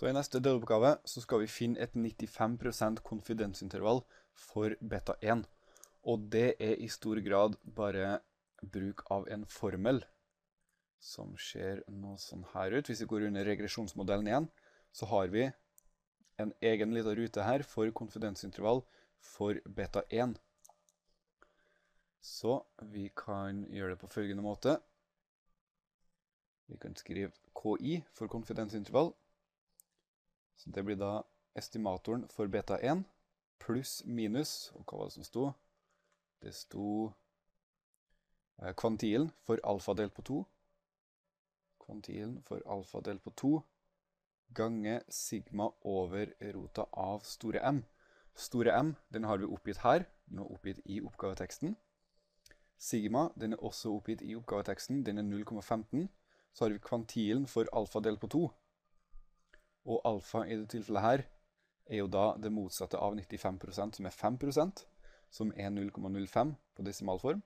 Så i neste deloppgave så skal vi finne et 95% konfidensintervall for beta 1. Og det er i stor grad bare bruk av en formel som ser noe sånn her ut. Hvis vi går under regresjonsmodellen igjen, så har vi en egen liten rute her for konfidensintervall for beta 1. Så vi kan gjøre det på følgende måte. Vi kan skrive KI for konfidensintervall. Så det blir da estimatoren for beta 1 pluss minus, og hva var det som sto? Det sto eh, kvantilen for alfa delt på 2. Kvantilen for alfa delt på 2 gange sigma over rota av store M. Store M den har vi oppgitt her, den er oppgitt i oppgaveteksten. Sigma den er også oppgitt i oppgaveteksten, den er 0,15. Så har vi kvantilen for alfa delt på 2. Og alfa i det tilfellet her er jo da det motsatte av 95% som er 5% som er 0,05 på desimalform.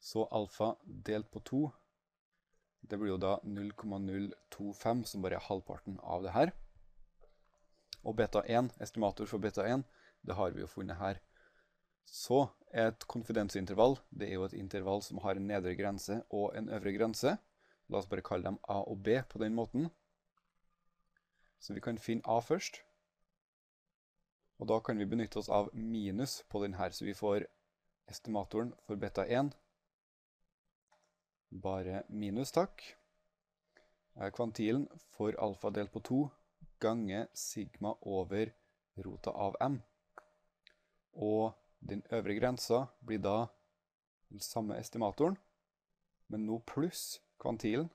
Så alfa delt på 2, det blir jo da 0,025, som bare er halvparten av det her. Og beta 1, estimator for beta 1, det har vi jo funnet her. Så et konfidensintervall, det er jo et intervall som har en nedre grense og en øvre grense. La oss bare kalle dem A og B på den måten. Så vi kan finne A først. Og da kan vi benytte oss av minus på denne, så vi får estimatoren for beta 1. Bare minus, takk. Kvantilen for alfa delt på 2 gange sigma over rota av m. Og den øvre grensa blir da den samme estimatoren, men nå pluss kvantilen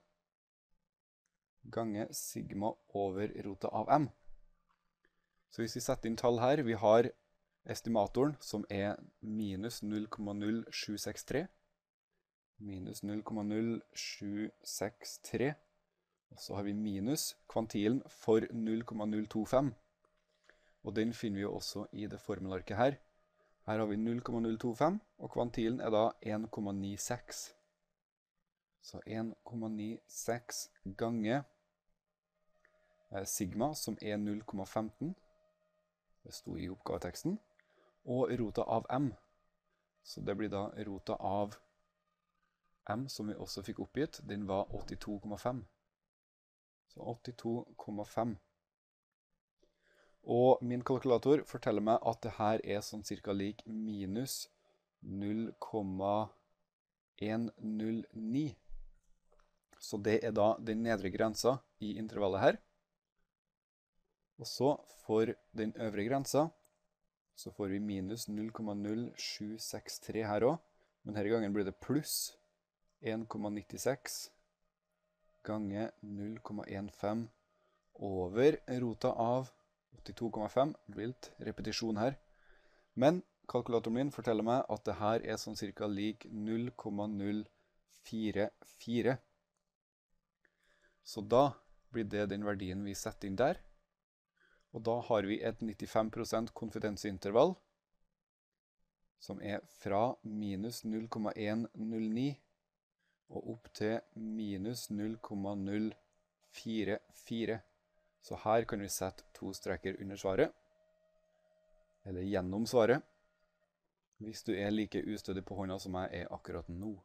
gange sigma over rota av m. Så hvis vi setter inn tall her, vi har estimatoren som er minus 0,0763. Minus 0,0763. Og så har vi minus kvantilen for 0,025. Og den finner vi jo også i det formelarket her. Her har vi 0,025, og kvantilen er da 1,96. Så 1,96 ganger sigma, som er 0,15. Det sto i oppgaveteksten. Og rota av m. Så det blir da rota av m, som vi også fikk oppgitt. Den var 82,5. Så 82,5. Og min kalkulator forteller meg at det her er sånn cirka lik minus 0,109. Så det er da den nedre grensa i intervallet her. Og så for den øvre grensa så får vi minus 0,0763 her også. Men denne gangen blir det pluss 1,96 ganger 0,15 over rota av 82,5. Vilt repetisjon her. Men kalkulatoren min forteller meg at det her er sånn cirka lik 0,044. Så da blir det den verdien vi setter inn der. Og da har vi et 95% konfidensintervall, som er fra minus 0,109 og opp til minus 0,044. Så her kan vi sette to streker under svaret, eller gjennom svaret, hvis du er like ustødig på hånda som jeg er akkurat nå.